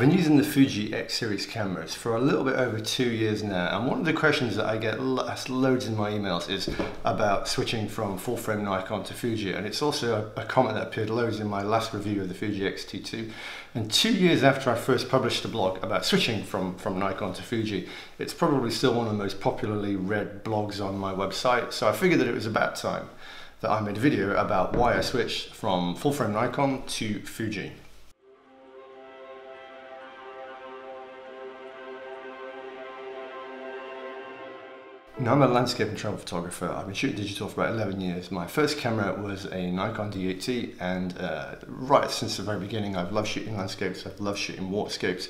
been using the Fuji X series cameras for a little bit over two years now and one of the questions that I get loads in my emails is about switching from full frame Nikon to Fuji and it's also a, a comment that appeared loads in my last review of the Fuji X-T2 and two years after I first published a blog about switching from, from Nikon to Fuji it's probably still one of the most popularly read blogs on my website so I figured that it was about time that I made a video about why I switched from full frame Nikon to Fuji. Now I'm a landscape and travel photographer. I've been shooting digital for about 11 years. My first camera was a Nikon D80 and uh, right since the very beginning I've loved shooting landscapes, I've loved shooting waterscapes.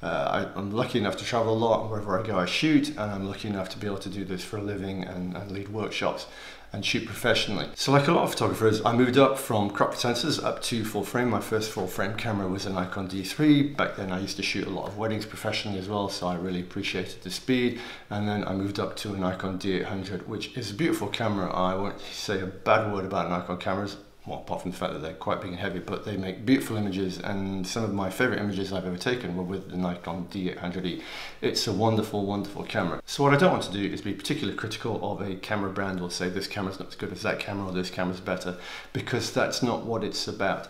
Uh, I, am lucky enough to travel a lot, wherever I go I shoot and I'm lucky enough to be able to do this for a living and, and lead workshops and shoot professionally. So like a lot of photographers, I moved up from crop sensors up to full frame. My first full frame camera was a Nikon D3. Back then I used to shoot a lot of weddings professionally as well, so I really appreciated the speed. And then I moved up to a Nikon D800, which is a beautiful camera. I won't say a bad word about Nikon cameras well, apart from the fact that they're quite big and heavy, but they make beautiful images, and some of my favorite images I've ever taken were with the Nikon D800E. It's a wonderful, wonderful camera. So what I don't want to do is be particularly critical of a camera brand or say this camera's not as good as that camera or this camera's better, because that's not what it's about.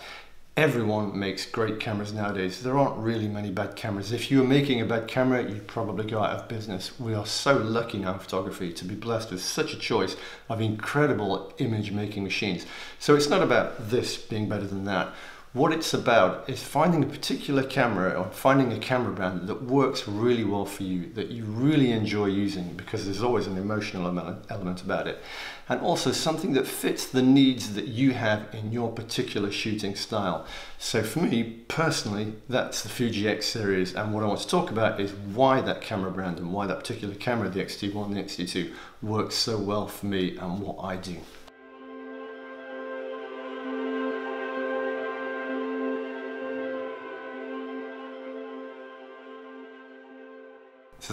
Everyone makes great cameras nowadays. There aren't really many bad cameras. If you're making a bad camera, you'd probably go out of business. We are so lucky now in photography to be blessed with such a choice of incredible image making machines. So it's not about this being better than that. What it's about is finding a particular camera or finding a camera brand that works really well for you, that you really enjoy using because there's always an emotional element about it. And also something that fits the needs that you have in your particular shooting style. So for me, personally, that's the Fuji X series. And what I want to talk about is why that camera brand and why that particular camera, the X-T1 and the X-T2, works so well for me and what I do.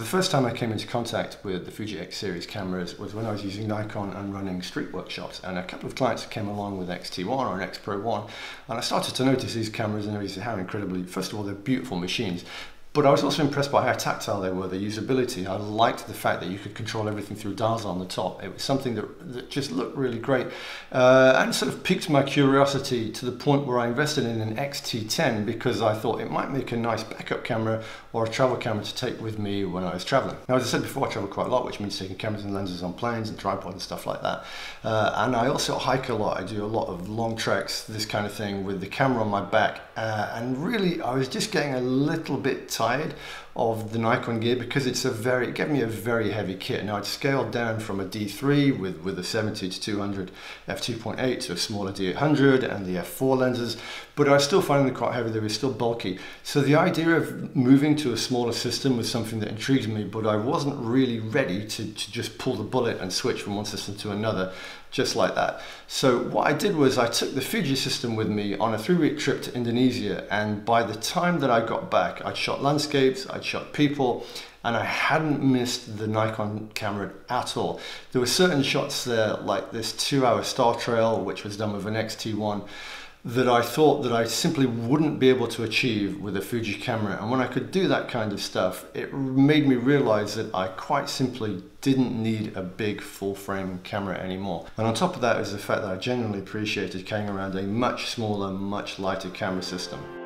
The first time I came into contact with the Fuji X series cameras was when I was using Nikon and running street workshops and a couple of clients came along with X-T1 or an X Pro 1 and I started to notice these cameras and I how incredibly, first of all they're beautiful machines but I was also impressed by how tactile they were, the usability. I liked the fact that you could control everything through dials on the top. It was something that, that just looked really great uh, and sort of piqued my curiosity to the point where I invested in an XT10 because I thought it might make a nice backup camera or a travel camera to take with me when I was traveling. Now, as I said before, I travel quite a lot, which means taking cameras and lenses on planes and tripod and stuff like that. Uh, and I also hike a lot. I do a lot of long treks, this kind of thing, with the camera on my back. Uh, and really, I was just getting a little bit tired of the Nikon gear because it's a very, it gave me a very heavy kit. Now I'd scaled down from a D3 with, with a 70 to 200 f2.8 to a smaller D800 and the f4 lenses, but I was still finding them quite heavy, they were still bulky. So the idea of moving to a smaller system was something that intrigued me, but I wasn't really ready to, to just pull the bullet and switch from one system to another just like that. So what I did was I took the Fuji system with me on a three-week trip to Indonesia and by the time that I got back I'd shot landscapes, I'd shot people and I hadn't missed the Nikon camera at all. There were certain shots there like this two-hour star trail which was done with an X-T1 that I thought that I simply wouldn't be able to achieve with a Fuji camera. And when I could do that kind of stuff, it made me realize that I quite simply didn't need a big full frame camera anymore. And on top of that is the fact that I genuinely appreciated carrying around a much smaller, much lighter camera system.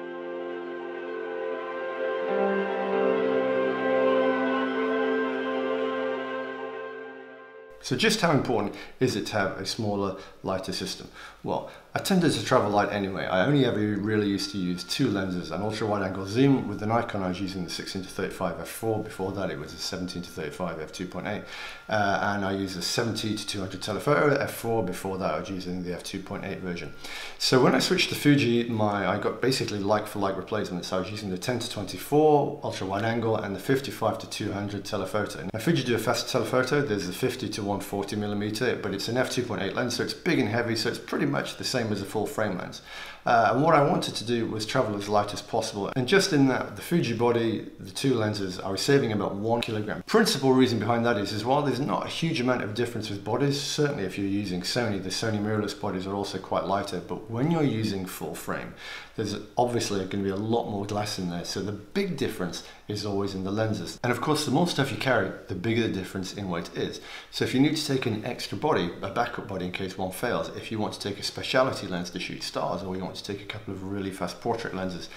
So just how important is it to have a smaller, lighter system? Well, I tended to travel light anyway. I only ever really used to use two lenses, an ultra wide angle zoom with the Nikon I was using the 16 to 35 f4. Before that it was a 17 to 35 f2.8. Uh, and I used a 70 to 200 telephoto f4. Before that I was using the f2.8 version. So when I switched to Fuji, my I got basically like for like replacements. I was using the 10 to 24 ultra wide angle and the 55 to 200 telephoto. Now Fuji do a fast telephoto. There's the 50 to 140 millimeter, but it's an f2.8 lens, so it's big and heavy, so it's pretty much the same as a full frame lens. Uh, and what I wanted to do was travel as light as possible. And just in that, the Fuji body, the two lenses, I was saving about one kilogram. Principal reason behind that is, is while there's not a huge amount of difference with bodies, certainly if you're using Sony, the Sony mirrorless bodies are also quite lighter. But when you're using full frame, there's obviously going to be a lot more glass in there. So the big difference is always in the lenses. And of course, the more stuff you carry, the bigger the difference in weight is. So if you need to take an extra body, a backup body in case one fails, if you want to take a specialty lens to shoot stars, or you want to take a couple of really fast portrait lenses,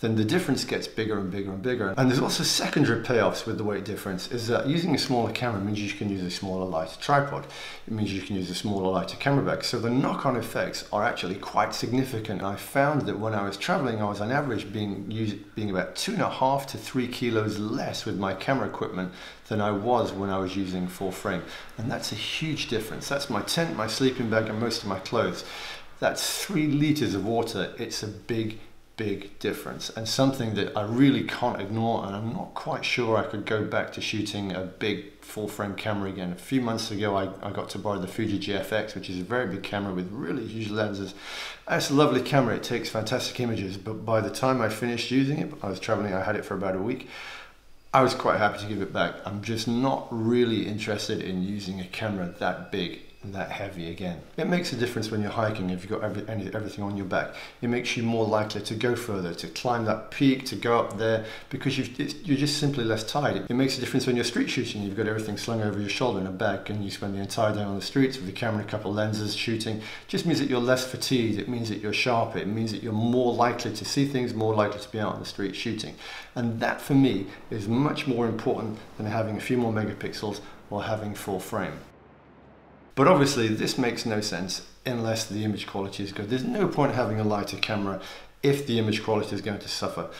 then the difference gets bigger and bigger and bigger. And there's also secondary payoffs with the weight difference is that using a smaller camera means you can use a smaller lighter tripod. It means you can use a smaller lighter camera bag. So the knock-on effects are actually quite significant. I found that when I was traveling, I was on average being, used, being about two and a half to three kilos less with my camera equipment than I was when I was using full frame. And that's a huge difference. That's my tent, my sleeping bag, and most of my clothes. That's three liters of water. It's a big big difference and something that I really can't ignore and I'm not quite sure I could go back to shooting a big full frame camera again. A few months ago I, I got to borrow the Fuji GFX which is a very big camera with really huge lenses. it's a lovely camera, it takes fantastic images but by the time I finished using it, I was traveling, I had it for about a week, I was quite happy to give it back. I'm just not really interested in using a camera that big that heavy again. It makes a difference when you're hiking if you've got every, everything on your back. It makes you more likely to go further, to climb that peak, to go up there, because you are just simply less tired. It makes a difference when you're street shooting. You've got everything slung over your shoulder in a bag and you spend the entire day on the streets with the camera a couple of lenses shooting. It just means that you're less fatigued. It means that you're sharper. It means that you're more likely to see things, more likely to be out on the street shooting. And that for me is much more important than having a few more megapixels or having full frame. But obviously this makes no sense unless the image quality is good. There's no point having a lighter camera if the image quality is going to suffer.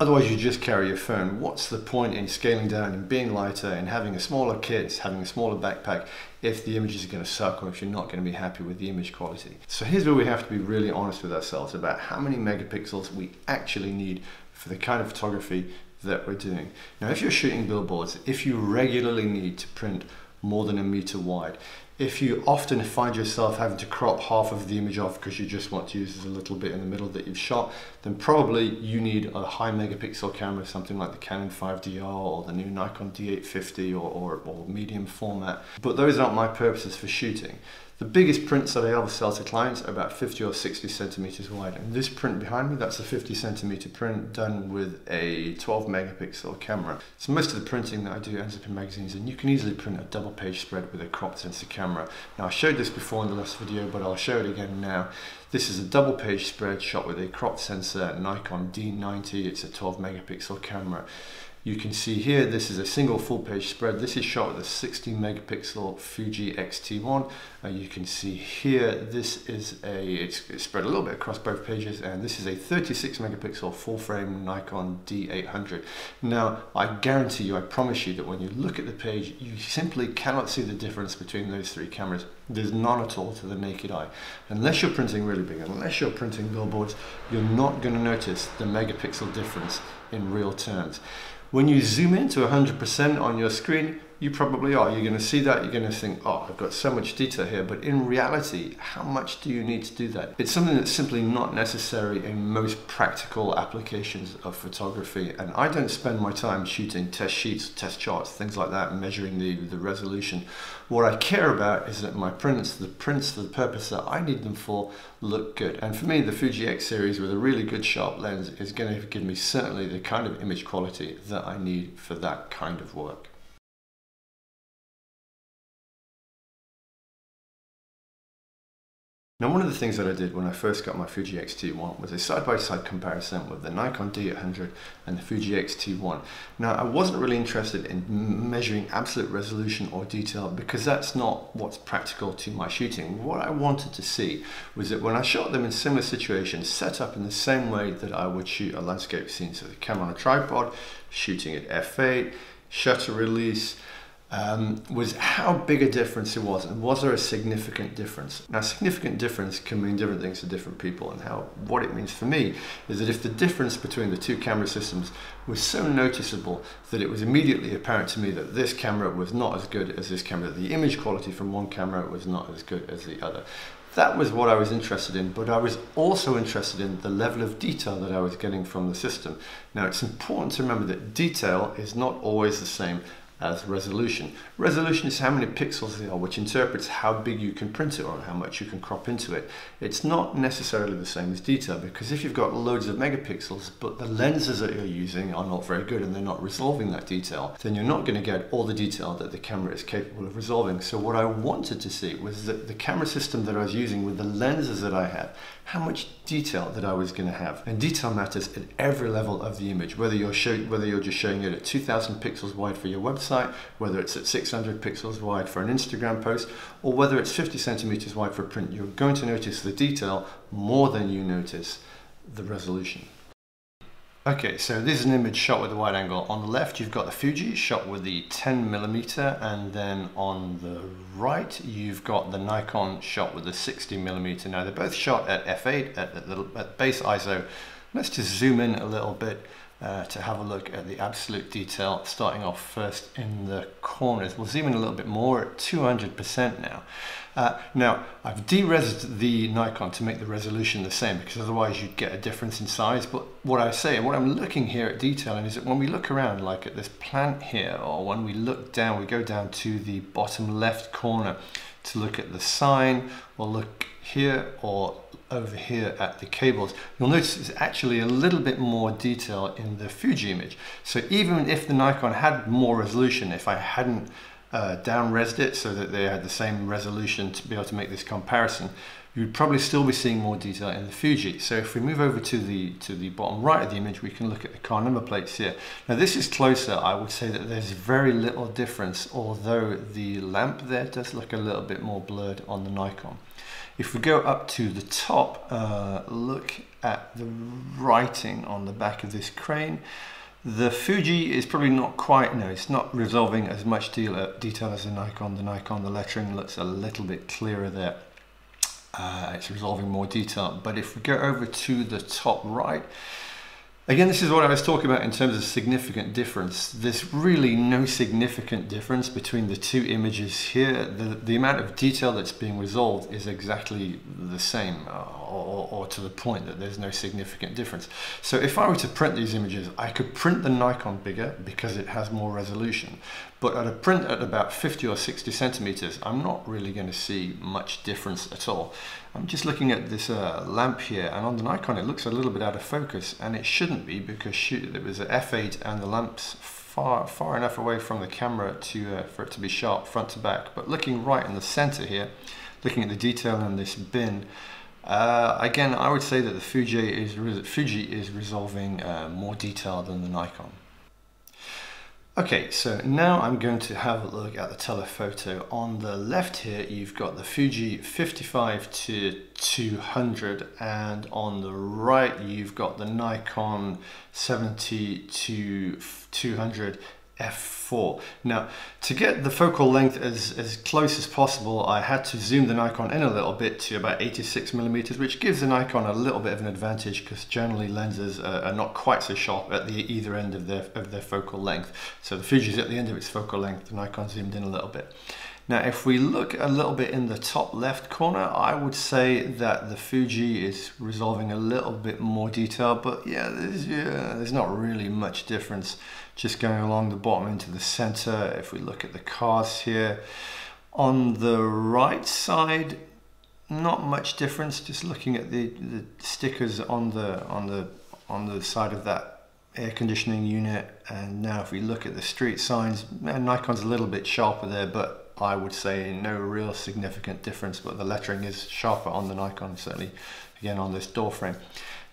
Otherwise you just carry your phone. What's the point in scaling down and being lighter and having a smaller kit, having a smaller backpack if the images are going to suck or if you're not going to be happy with the image quality. So here's where we have to be really honest with ourselves about how many megapixels we actually need for the kind of photography that we're doing. Now if you're shooting billboards, if you regularly need to print more than a meter wide, if you often find yourself having to crop half of the image off because you just want to use a little bit in the middle that you've shot, then probably you need a high megapixel camera, something like the Canon 5DR or the new Nikon D850 or, or, or medium format. But those aren't my purposes for shooting. The biggest prints that I ever sell to clients are about 50 or 60 centimeters wide. And this print behind me, that's a 50 centimeter print done with a 12 megapixel camera. So most of the printing that I do ends up in magazines and you can easily print a double page spread with a crop sensor camera. Now I showed this before in the last video, but I'll show it again now. This is a double page spread shot with a crop sensor Nikon D90. It's a 12 megapixel camera. You can see here, this is a single full page spread. This is shot with a 16 megapixel Fuji X-T1. Uh, you can see here, this is a, it's, it's, spread a little bit across both pages, and this is a 36 megapixel full frame Nikon D800. Now, I guarantee you, I promise you that when you look at the page, you simply cannot see the difference between those three cameras. There's none at all to the naked eye. Unless you're printing really big, unless you're printing billboards, you're not going to notice the megapixel difference in real terms. When you zoom into 100% on your screen, you probably are. You're going to see that, you're going to think, oh, I've got so much detail here. But in reality, how much do you need to do that? It's something that's simply not necessary in most practical applications of photography. And I don't spend my time shooting test sheets, test charts, things like that, measuring the, the resolution. What I care about is that my prints, the prints for the purpose that I need them for, look good. And for me, the Fuji X series with a really good sharp lens is going to give me certainly the kind of image quality that I need for that kind of work. Now one of the things that I did when I first got my Fuji X-T1 was a side-by-side -side comparison with the Nikon D800 and the Fuji X-T1. Now I wasn't really interested in measuring absolute resolution or detail because that's not what's practical to my shooting. What I wanted to see was that when I shot them in similar situations, set up in the same way that I would shoot a landscape scene, so the camera on a tripod, shooting at f8, shutter release, um, was how big a difference it was and was there a significant difference now significant difference can mean different things to different people and how what it means for me is that if the difference between the two camera systems was so noticeable that it was immediately apparent to me that this camera was not as good as this camera the image quality from one camera was not as good as the other That was what I was interested in, but I was also interested in the level of detail that I was getting from the system. Now it's important to remember that detail is not always the same as resolution. Resolution is how many pixels there are, which interprets how big you can print it or how much you can crop into it. It's not necessarily the same as detail because if you've got loads of megapixels but the lenses that you're using are not very good and they're not resolving that detail, then you're not going to get all the detail that the camera is capable of resolving. So what I wanted to see was that the camera system that I was using with the lenses that I had, how much detail that I was going to have. And detail matters at every level of the image, whether you're, whether you're just showing it at 2000 pixels wide for your website, whether it's at 600 pixels wide for an Instagram post, or whether it's 50 centimeters wide for a print, you're going to notice the detail more than you notice the resolution. Okay, so this is an image shot with a wide angle. On the left, you've got the Fuji shot with the 10 millimeter, and then on the right, you've got the Nikon shot with the 60 millimeter. Now they're both shot at f8 at, at, at base ISO. Let's just zoom in a little bit uh, to have a look at the absolute detail, starting off first in the corners. We'll zoom in a little bit more at 200% now. Uh, now, I've de-resed the Nikon to make the resolution the same because otherwise you'd get a difference in size. But what I say, and what I'm looking here at detailing is that when we look around, like at this plant here, or when we look down, we go down to the bottom left corner to look at the sign, or look here, or over here at the cables, you'll notice it's actually a little bit more detail in the Fuji image. So even if the Nikon had more resolution, if I hadn't uh, down resed it so that they had the same resolution to be able to make this comparison, you'd probably still be seeing more detail in the Fuji. So if we move over to the to the bottom right of the image, we can look at the car number plates here. Now this is closer. I would say that there's very little difference, although the lamp there does look a little bit more blurred on the Nikon. If we go up to the top, uh, look at the writing on the back of this crane. The Fuji is probably not quite, no, it's not resolving as much uh, detail as the Nikon. The Nikon, the lettering looks a little bit clearer there. Uh, it's resolving more detail. But if we go over to the top right, Again, this is what I was talking about in terms of significant difference. There's really no significant difference between the two images here. The, the amount of detail that's being resolved is exactly the same, uh, or, or, to the point that there's no significant difference. So if I were to print these images, I could print the Nikon bigger because it has more resolution. But at a print at about 50 or 60 centimeters, I'm not really going to see much difference at all. I'm just looking at this uh, lamp here and on the Nikon it looks a little bit out of focus and it shouldn't be because shoot, there was an f8 and the lamp's far far enough away from the camera to uh, for it to be sharp front to back but looking right in the center here looking at the detail in this bin uh, again I would say that the Fuji is Fuji is resolving uh, more detail than the Nikon Okay, so now I'm going to have a look at the telephoto. On the left here, you've got the Fuji 55 to 200, and on the right, you've got the Nikon 70 to 200 f4. Now, to get the focal length as, as close as possible, I had to zoom the Nikon in a little bit to about 86 millimeters, which gives the Nikon a little bit of an advantage because generally lenses are, are, not quite so sharp at the either end of their, of their focal length. So the Fuji's at the end of its focal length, the Nikon zoomed in a little bit. Now, if we look a little bit in the top left corner, I would say that the Fuji is resolving a little bit more detail, but yeah, there's, yeah, there's not really much difference just going along the bottom into the center. If we look at the cars here, on the right side, not much difference, just looking at the, the stickers on the, on, the, on the side of that air conditioning unit. And now if we look at the street signs, Nikon's a little bit sharper there, but I would say no real significant difference, but the lettering is sharper on the Nikon, certainly again on this door frame.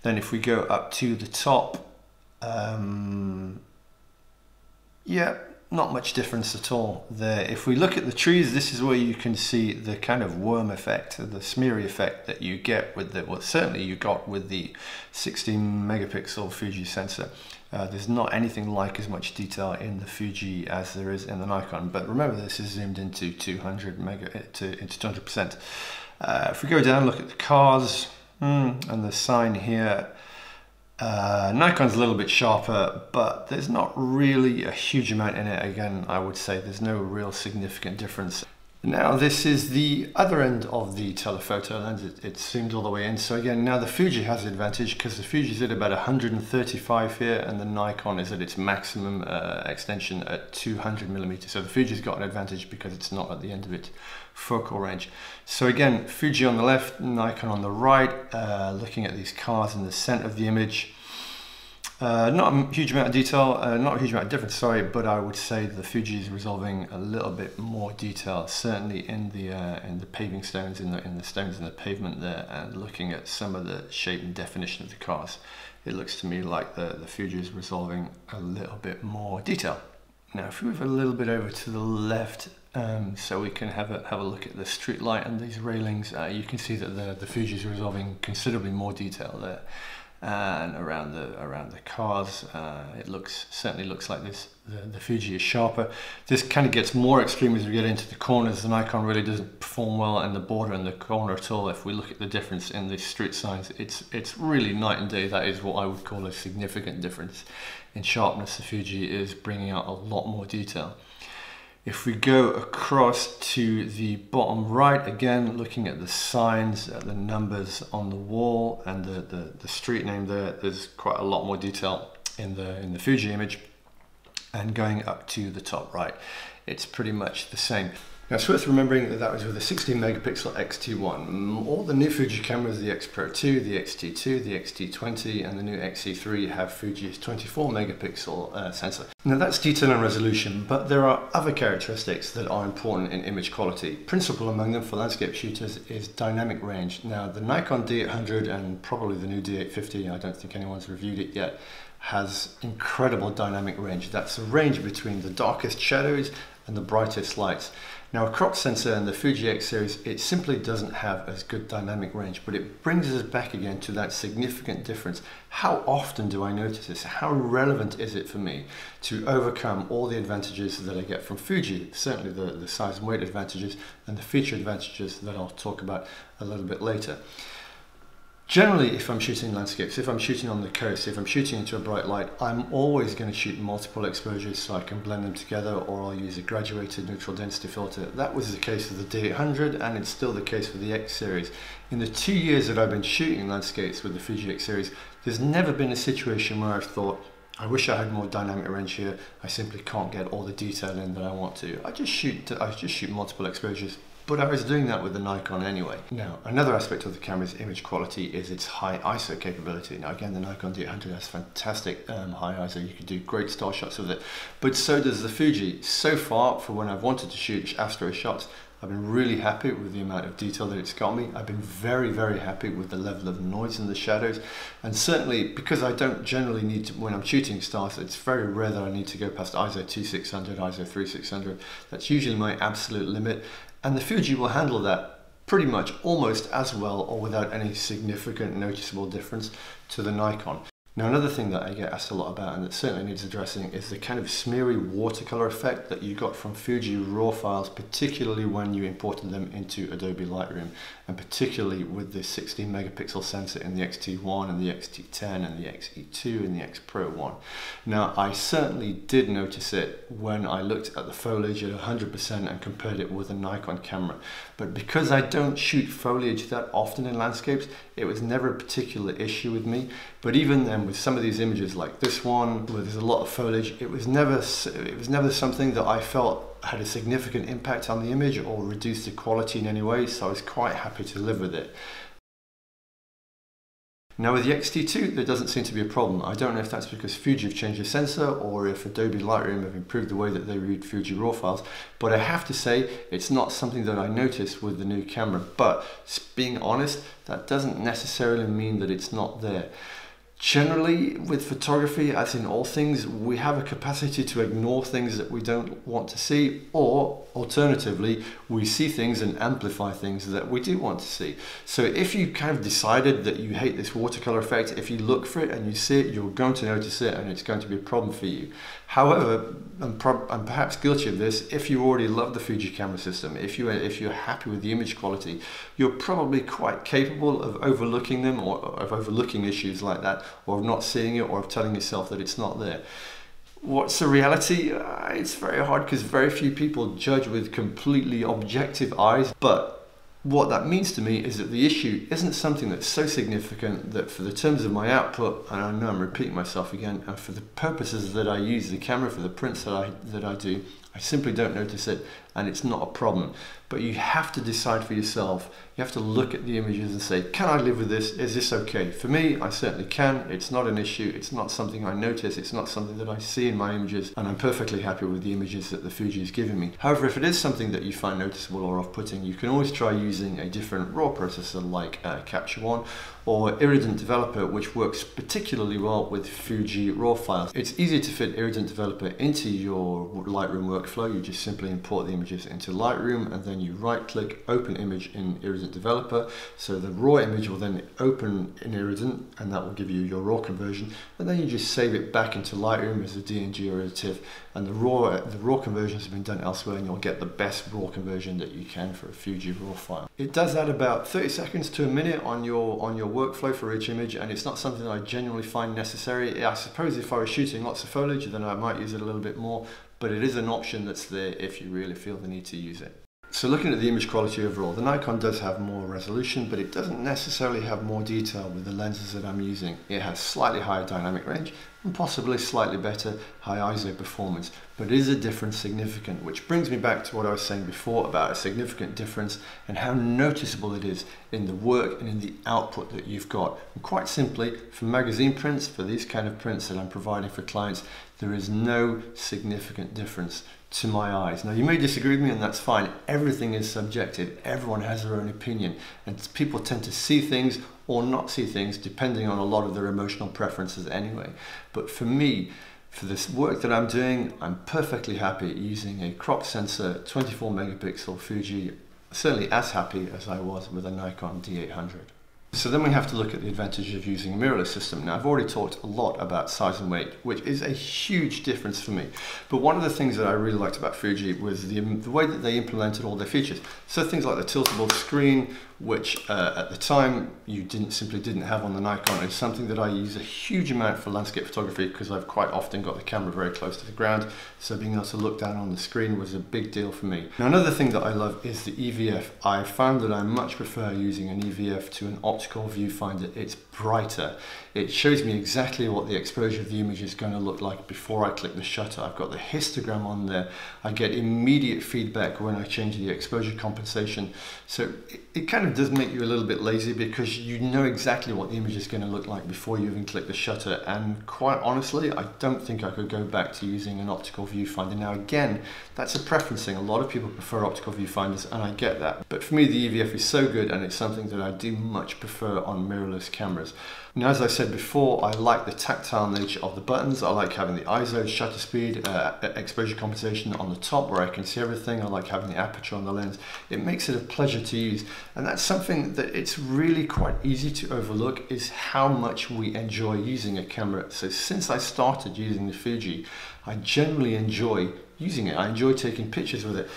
Then if we go up to the top, um, yeah, not much difference at all there. If we look at the trees, this is where you can see the kind of worm effect, the smeary effect that you get with the, well certainly you got with the 16 megapixel Fuji sensor. Uh, there's not anything like as much detail in the Fuji as there is in the Nikon, but remember this is zoomed into 200 mega to, into 200%. Uh, if we go down, look at the cars hmm, and the sign here, uh, Nikon's a little bit sharper, but there's not really a huge amount in it. Again, I would say there's no real significant difference. Now this is the other end of the telephoto lens, it, it zoomed all the way in. So again, now the Fuji has the advantage because the Fuji is at about 135 here and the Nikon is at its maximum uh, extension at 200 millimeters. So the Fuji's got an advantage because it's not at the end of its focal range. So again, Fuji on the left, Nikon on the right, uh, looking at these cars in the center of the image. Uh, not a huge amount of detail, uh, not a huge amount of difference, sorry, but I would say the Fuji is resolving a little bit more detail, certainly in the uh, in the paving stones, in the in the stones in the pavement there, and looking at some of the shape and definition of the cars, it looks to me like the the Fuji is resolving a little bit more detail. Now, if we move a little bit over to the left, um, so we can have a have a look at the street light and these railings, uh, you can see that the the Fuji is resolving considerably more detail there and around the around the cars uh, it looks certainly looks like this. The, the Fuji is sharper. This kind of gets more extreme as we get into the corners. The Nikon really doesn't perform well in the border and the corner at all. If we look at the difference in the street signs it's it's really night and day. That is what I would call a significant difference in sharpness. The Fuji is bringing out a lot more detail if we go across to the bottom right, again, looking at the signs, at the numbers on the wall and the, the, the street name there, there's quite a lot more detail in the, in the Fuji image. And going up to the top right, it's pretty much the same. Now it's worth remembering that that was with a 16 megapixel X-T1. All the new Fuji cameras, the X Pro 2, the X-T2, the X-T20 and the new X-T3 have Fuji's 24 megapixel uh, sensor. Now that's detail and resolution, but there are other characteristics that are important in image quality. Principal among them for landscape shooters is dynamic range. Now the Nikon D800 and probably the new D850, I don't think anyone's reviewed it yet, has incredible dynamic range. That's the range between the darkest shadows and the brightest lights. Now a crop sensor in the Fuji X series, it simply doesn't have as good dynamic range, but it brings us back again to that significant difference. How often do I notice this? How relevant is it for me to overcome all the advantages that I get from Fuji, certainly the, the size and weight advantages and the feature advantages that I'll talk about a little bit later. Generally, if I'm shooting landscapes, if I'm shooting on the coast, if I'm shooting into a bright light, I'm always going to shoot multiple exposures so I can blend them together or I'll use a graduated neutral density filter. That was the case with the D800 and it's still the case for the X series. In the two years that I've been shooting landscapes with the Fuji X series, there's never been a situation where I've thought, I wish I had more dynamic range here. I simply can't get all the detail in that I want to. I just shoot, I just shoot multiple exposures but I was doing that with the Nikon anyway. Now, another aspect of the camera's image quality is its high ISO capability. Now, again, the Nikon D800 has fantastic um, high ISO. You can do great star shots with it, but so does the Fuji. So far, for when I've wanted to shoot Astro shots, I've been really happy with the amount of detail that it's got me. I've been very, very happy with the level of noise in the shadows. And certainly because I don't generally need to, when I'm shooting stars, it's very rare that I need to go past ISO 2600, ISO 3600. That's usually my absolute limit. And the Fuji will handle that pretty much almost as well or without any significant noticeable difference to the Nikon. Now another thing that I get asked a lot about and that certainly needs addressing is the kind of smeary watercolor effect that you got from Fuji RAW files, particularly when you imported them into Adobe Lightroom and particularly with the 16 megapixel sensor in the X-T1 and the X-T10 and the X-E2 and the X Pro 1. Now I certainly did notice it when I looked at the foliage at 100% and compared it with a Nikon camera, but because I don't shoot foliage that often in landscapes, it was never a particular issue with me. But even then, with some of these images, like this one, where there's a lot of foliage, it was never it was never something that I felt had a significant impact on the image or reduced the quality in any way. So I was quite happy to live with it. Now with the X-T2, there doesn't seem to be a problem. I don't know if that's because Fuji have changed the sensor or if Adobe Lightroom have improved the way that they read Fuji RAW files, but I have to say it's not something that I noticed with the new camera. But being honest, that doesn't necessarily mean that it's not there. Generally, with photography, as in all things, we have a capacity to ignore things that we don't want to see, or alternatively, we see things and amplify things that we do want to see. So, if you kind of decided that you hate this watercolor effect, if you look for it and you see it, you're going to notice it and it's going to be a problem for you. However, I'm, perhaps guilty of this. If you already love the Fuji camera system, if you if you're happy with the image quality, you're probably quite capable of overlooking them or of overlooking issues like that, or of not seeing it, or of telling yourself that it's not there. What's the reality? Uh, it's very hard because very few people judge with completely objective eyes. But what that means to me is that the issue isn't something that's so significant that for the terms of my output, and I know I'm repeating myself again, and for the purposes that I use the camera, for the prints that I, that I do, I simply don't notice it and it's not a problem. But you have to decide for yourself. You have to look at the images and say, can I live with this? Is this okay? For me, I certainly can. It's not an issue. It's not something I notice. It's not something that I see in my images. And I'm perfectly happy with the images that the Fuji is giving me. However, if it is something that you find noticeable or off-putting, you can always try using a different RAW processor like uh, Capture One or Iridient Developer, which works particularly well with Fuji RAW files. It's easy to fit Iridient Developer into your Lightroom workflow. You just simply import the images into Lightroom and then you right click open image in Iridient Developer. So the raw image will then open in Iridient and that will give you your raw conversion. And then you just save it back into Lightroom as a DNG or a TIFF and the raw the raw conversions have been done elsewhere and you'll get the best raw conversion that you can for a Fuji raw file. It does add about 30 seconds to a minute on your on your workflow for each image and it's not something I genuinely find necessary. I suppose if I was shooting lots of foliage then I might use it a little bit more but it is an option that's there if you really feel the need to use it. So looking at the image quality overall, the Nikon does have more resolution, but it doesn't necessarily have more detail with the lenses that I'm using. It has slightly higher dynamic range and possibly slightly better high ISO performance, but it is a difference significant, which brings me back to what I was saying before about a significant difference and how noticeable it is in the work and in the output that you've got. And quite simply, for magazine prints, for these kind of prints that I'm providing for clients, there is no significant difference to my eyes. Now, you may disagree with me, and that's fine. Everything is subjective, everyone has their own opinion, and people tend to see things or not see things depending on a lot of their emotional preferences anyway. But for me, for this work that I'm doing, I'm perfectly happy using a crop sensor 24 megapixel Fuji, certainly as happy as I was with a Nikon D800. So then we have to look at the advantage of using a mirrorless system. Now I've already talked a lot about size and weight, which is a huge difference for me. But one of the things that I really liked about Fuji was the, the way that they implemented all their features. So things like the tiltable screen, which uh, at the time you didn't simply didn't have on the Nikon. It's something that I use a huge amount for landscape photography because I've quite often got the camera very close to the ground. So being able to look down on the screen was a big deal for me. Now another thing that I love is the EVF. I found that I much prefer using an EVF to an optical viewfinder. It's brighter. It shows me exactly what the exposure of the image is going to look like before I click the shutter. I've got the histogram on there. I get immediate feedback when I change the exposure compensation. So it, it kind of does make you a little bit lazy because you know exactly what the image is going to look like before you even click the shutter. And quite honestly, I don't think I could go back to using an optical viewfinder. Now again, that's a preference thing. A lot of people prefer optical viewfinders and I get that. But for me, the EVF is so good and it's something that I do much prefer on mirrorless cameras. Now, as I said before, I like the tactile nature of the buttons. I like having the ISO, shutter speed, uh, exposure compensation on the top where I can see everything. I like having the aperture on the lens. It makes it a pleasure to use. And that's something that it's really quite easy to overlook is how much we enjoy using a camera. So since I started using the Fuji, I generally enjoy using it. I enjoy taking pictures with it.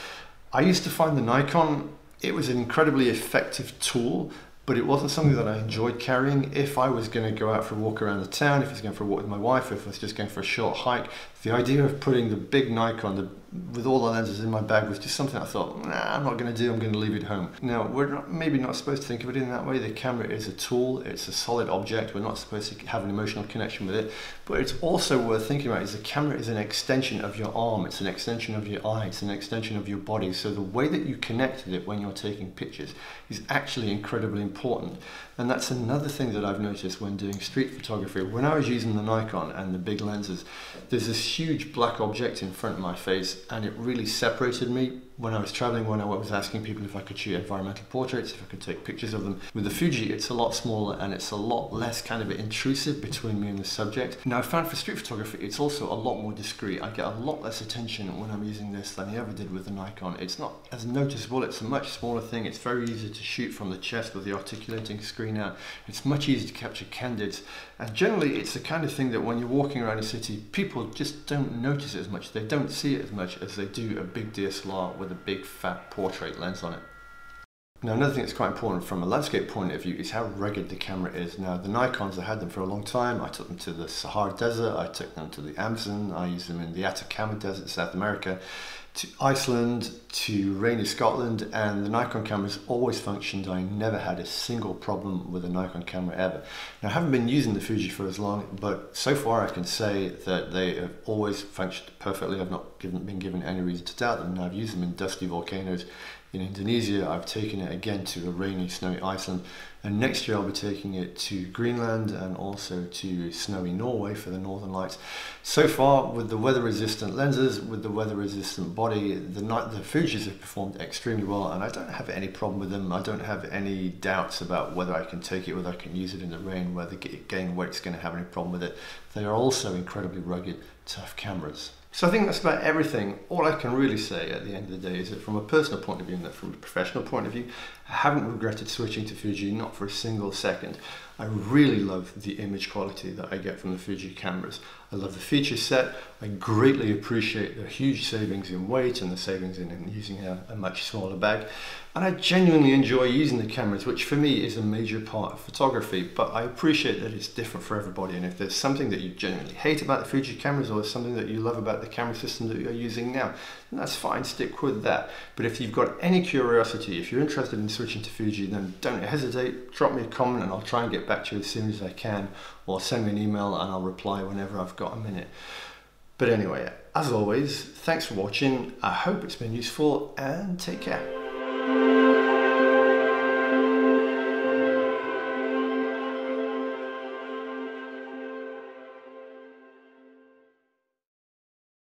I used to find the Nikon, it was an incredibly effective tool but it wasn't something that I enjoyed carrying. If I was going to go out for a walk around the town, if I was going for a walk with my wife, if I was just going for a short hike, the idea of putting the big Nikon the, with all the lenses in my bag was just something I thought, nah, I'm not going to do, I'm going to leave it home. Now, we're not, maybe not supposed to think of it in that way. The camera is a tool, it's a solid object, we're not supposed to have an emotional connection with it, but it's also worth thinking about is the camera is an extension of your arm, it's an extension of your eye, it's an extension of your body. So the way that you connect with it when you're taking pictures is actually incredibly important. And that's another thing that I've noticed when doing street photography. When I was using the Nikon and the big lenses, there's this huge black object in front of my face and it really separated me when I was traveling, when I was asking people if I could shoot environmental portraits, if I could take pictures of them. With the Fuji, it's a lot smaller and it's a lot less kind of intrusive between me and the subject. Now, I found for street photography, it's also a lot more discreet. I get a lot less attention when I'm using this than I ever did with the Nikon. It's not as noticeable, it's a much smaller thing. It's very easy to shoot from the chest with the articulating screen out. It's much easier to capture candids. And generally, it's the kind of thing that when you're walking around a city, people just don't notice it as much. They don't see it as much as they do a big DSLR with a big fat portrait lens on it. Now another thing that's quite important from a landscape point of view is how rugged the camera is. Now the Nikons, I had them for a long time. I took them to the Sahara Desert, I took them to the Amazon, I used them in the Atacama Desert, South America, to Iceland, to rainy Scotland, and the Nikon cameras always functioned. I never had a single problem with a Nikon camera ever. Now I haven't been using the Fuji for as long, but so far I can say that they have always functioned perfectly. I've not given, been given any reason to doubt them. Now I've used them in dusty volcanoes in Indonesia. I've taken it again to a rainy, snowy Iceland, and next year I'll be taking it to Greenland and also to snowy Norway for the Northern Lights. So far, with the weather-resistant lenses, with the weather-resistant body, the the Fujis have performed extremely well, and I don't have any problem with them. I don't have any doubts about whether I can take it, whether I can use it in the rain, whether getting wet's going to have any problem with it. They are also incredibly rugged, tough cameras. So I think that's about everything. All I can really say at the end of the day is that from a personal point of view and that from a professional point of view, I haven't regretted switching to Fuji, not for a single second. I really love the image quality that I get from the Fuji cameras. I love the feature set. I greatly appreciate the huge savings in weight and the savings in, in using a, a, much smaller bag. And I genuinely enjoy using the cameras, which for me is a major part of photography, but I appreciate that it's different for everybody. And if there's something that you genuinely hate about the Fuji cameras or something that you love about the camera system that you're using now, then that's fine, stick with that. But if you've got any curiosity, if you're interested in switching to Fuji, then don't hesitate, drop me a comment and I'll try and get back to you as soon as I can, or send me an email and I'll reply whenever I've got a minute. But anyway, as always, thanks for watching. I hope it's been useful and take care.